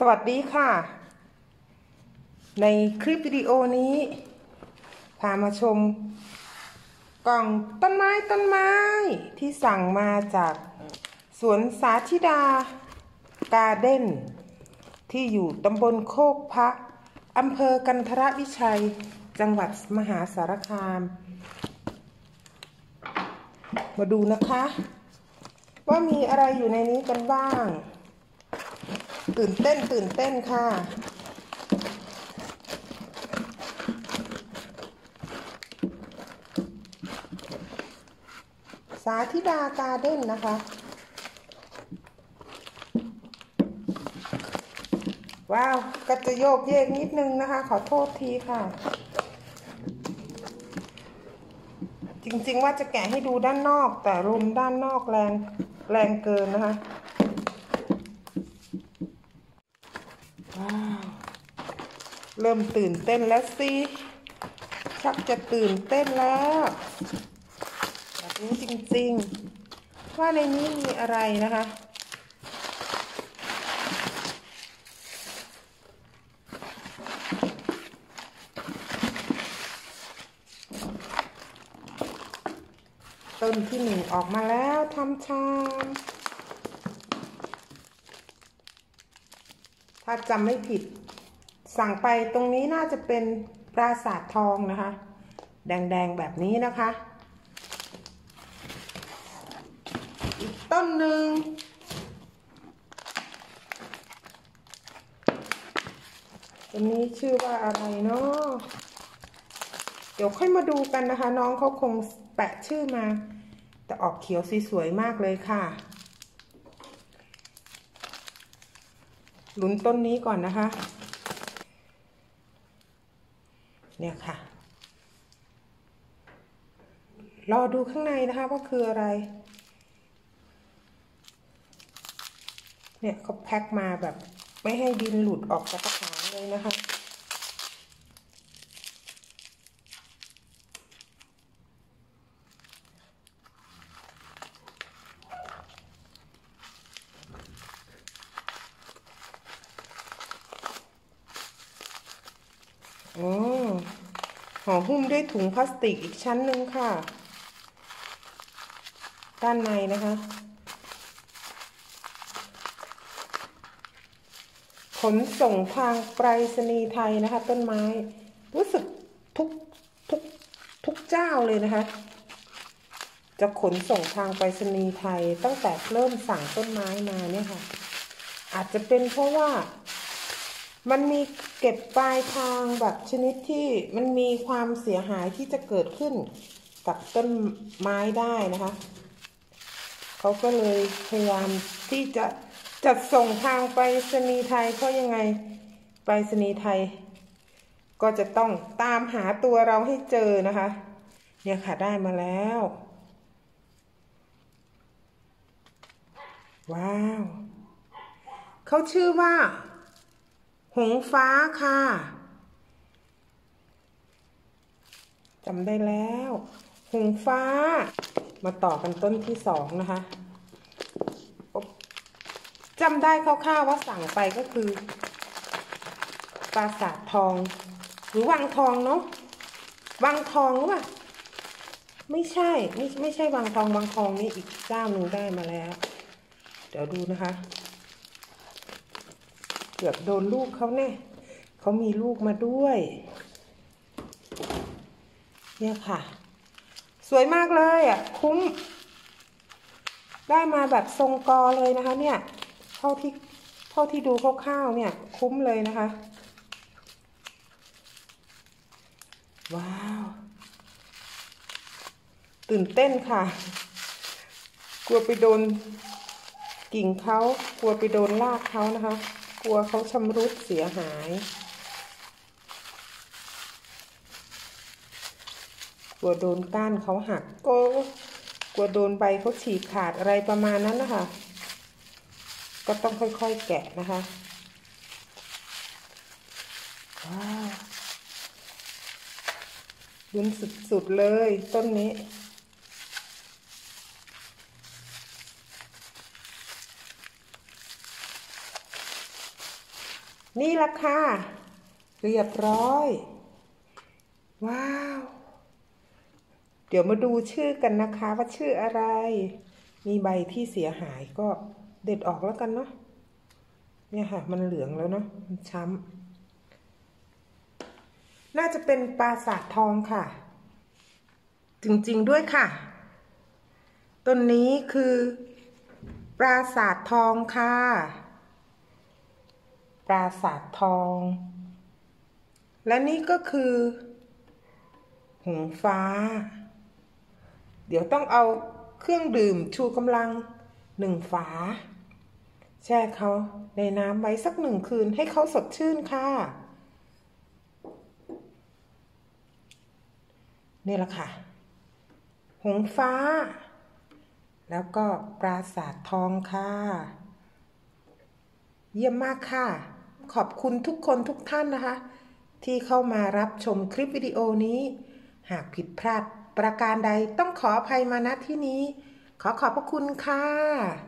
สวัสดีค่ะ ในคลิปวิดีโอนี้ พามาชม กล่องต้นไม้ต้นไม้ที่สั่งมาจากสวนสาธิดา การ์เด้น ที่อยู่ตำบลโคกพระอำเภอกันทรวิชัย จังหวัดมหาสารคาม มาดูนะคะ ว่ามีอะไรอยู่ในนี้กันบ้าง ตื่นเต้นตื่นเต้นค่ะ สาธิดาการเด้นนะคะ ว้าว ก็จะโยกเยกนิดนึงนะคะ ขอโทษทีค่ะ จริงๆว่าจะแกะให้ดูด้านนอก แต่ลมด้านนอกแรงแรงเกินนะคะ ว้าว เริ่มตื่นเต้นแล้วสิ ชักจะตื่นเต้นแล้วแบบนี้จริงๆ ว่าในนี้มีอะไรนะคะ ต้นที่หนึ่งออกมาแล้วทำชามถ้าจำไม่ผิด สั่งไปตรงนี้น่าจะเป็นปราสาททองนะคะ แดงๆแบบนี้นะคะ อีกต้นหนึ่งตัวนี้ชื่อว่าอะไรเนาะเดี๋ยวค่อยมาดูกันนะคะ น้องเขาคงแปะชื่อมา แต่ออกเขียวสวยๆมากเลยค่ะลุ้นต้นนี้ก่อนนะคะ เนี่ยค่ะ รอดูข้างในนะคะว่าคืออะไร เนี่ยเขาแพ็คมาแบบ ไม่ให้ดินหลุดออกจากกระถางเลยนะคะอ๋อ ห่อหุ้มด้วยถุงพลาสติกอีกชั้นหนึ่งค่ะ ด้านในนะคะ ขนส่งทางไปรษณีย์ไทยนะคะ ต้นไม้ รู้สึกทุกทุกทุกเจ้าเลยนะคะ จะขนส่งทางไปรษณีย์ไทยตั้งแต่เริ่มสั่งต้นไม้มาเนี่ยค่ะ อาจจะเป็นเพราะว่ามันมี เก็บปลายทางแบบชนิดที่มันมีความเสียหายที่จะเกิดขึ้นกับต้นไม้ได้นะคะ เขาก็เลยพยายามที่จะจัดส่งทางไปรษณีย์ไทยเพราะยังไงไปรษณีย์ไทย ก็จะต้องตามหาตัวเราให้เจอนะคะ เนี่ยค่ะได้มาแล้ว ว้าว เขาชื่อว่า หงฟ้าค่ะจำได้แล้ว หงฟ้า มาต่อกันต้นที่สองนะคะจำได้คร่าวๆว่าสั่งไปก็คือ ปราสาททอง หรือวังทองเนาะวังทองหรือเปล่าไม่ใช่ไม่ไม่ใช่วังทองวังทองนี่อีกเจ้าหนึ่งได้มาแล้ว เดี๋ยวดูนะคะ เกือบโดนลูกเขาแน่เขามีลูกมาด้วย เนี่ยค่ะ สวยมากเลยอะ คุ้ม ได้มาแบบทรงกอเลยนะคะ เนี่ยเท่าที่เท่าที่ดูคร่าวๆเนี่ย คุ้มเลยนะคะ ว้าว ตื่นเต้นค่ะ กลัวไปโดนกิ่งเขากลัวไปโดนรากเขานะคะ ลัวเขาชำรุดเสียหายกลัวโดนก้านเขาหักก็กลัวโดนใบเขาฉีกขาดอะไรประมาณนั้นนะคะ ก็ต้องค่อยๆแกะนะคะว้าวลุ้นสุดๆเลยต้นนี้ นี่ละค่ะ เรียบร้อย ว้าว เดี๋ยวมาดูชื่อกันนะคะว่าชื่ออะไร มีใบที่เสียหายก็เด็ดออกแล้วกันเนาะเนี่ยค่ะ มันเหลืองแล้วเนาะมันช้ำ น่าจะเป็นปราสาททองค่ะ จริงๆด้วยค่ะ ต้นนี้คือ ปราสาททองค่ะ ปราสาททอง และนี่ก็คือหงฟ้า เดี๋ยวต้องเอาเครื่องดื่มชูกำลังหนึ่งฝา แช่เขาในน้ำไว้สักหนึ่งคืนให้เขาสดชื่นค่ะ นี่แหละค่ะ หงฟ้า แล้วก็ปราสาททองค่ะ เยี่ยมมากค่ะ ขอบคุณทุกคนทุกท่านนะคะ ที่เข้ามารับชมคลิปวิดีโอนี้ หากผิดพลาดประการใดต้องขออภัยมาณที่นี้ ขอขอบพระคุณค่ะ